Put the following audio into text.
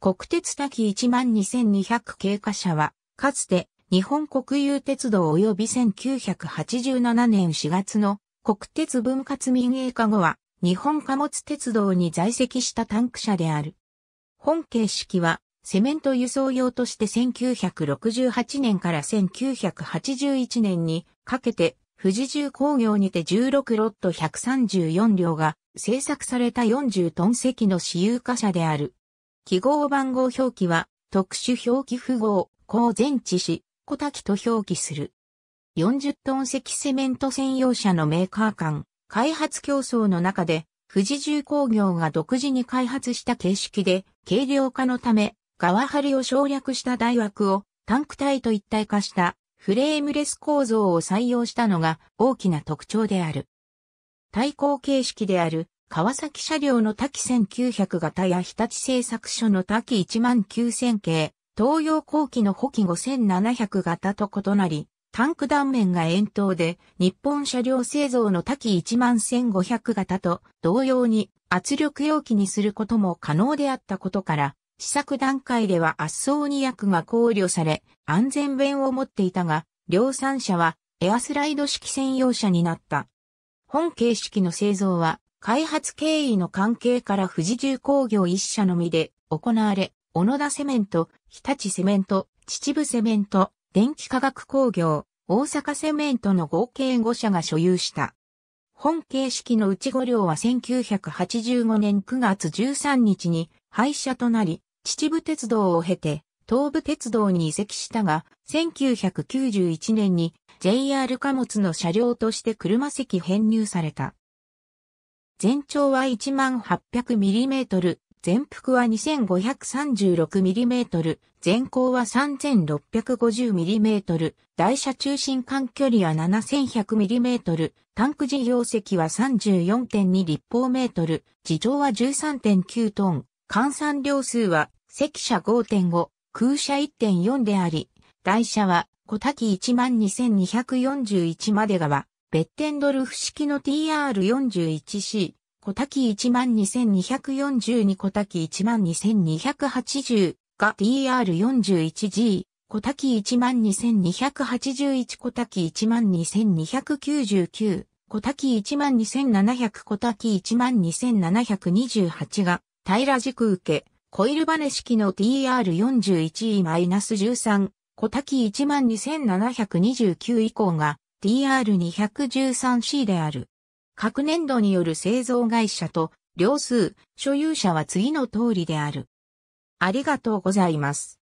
国鉄滝12200経過車は、かつて日本国有鉄道及び1987年4月の国鉄分割民営化後は、日本貨物鉄道に在籍したタンク車である。本形式は、セメント輸送用として1968年から1981年にかけて富士重工業にて16ロット134両が製作された40トン席の私有化車である。記号番号表記は特殊表記符号、高前置し、小滝と表記する。40トン積セメント専用車のメーカー間、開発競争の中で、富士重工業が独自に開発した形式で、軽量化のため、側張りを省略した台枠をタンク体と一体化したフレームレス構造を採用したのが大きな特徴である。対抗形式である川崎車両の滝1900型や日立製作所の滝19000系、東洋後期の補機5700型と異なり、タンク断面が円筒で、日本車両製造の滝11500型と同様に圧力容器にすることも可能であったことから、試作段階では圧送2役が考慮され、安全弁を持っていたが、量産車はエアスライド式専用車になった。本形式の製造は、開発経緯の関係から富士重工業一社のみで行われ、小野田セメント、日立セメント、秩父セメント、電気化学工業、大阪セメントの合計5社が所有した。本形式の内5両は1985年9月13日に廃車となり、秩父鉄道を経て、東武鉄道に移籍したが、1991年に JR 貨物の車両として車席編入された。全長は 1800mm、全幅は 2536mm、全高は 3650mm、台車中心間距離は 7100mm、タンク事業席は34.2立方メートル、自重は13.9トン、換算量数は、積車5.5、空車1.4であり、台車は、小滝12241まで側、ベッテンドルフ式の TR41C、小滝12242小滝12280が TR41G、小滝12281小滝12299小滝12700小滝12728が平軸受け、コイルバネ式の TR41E-13、小滝12729以降が DR213C である。各年度による製造会社と両数、所有者は次の通りである。ありがとうございます。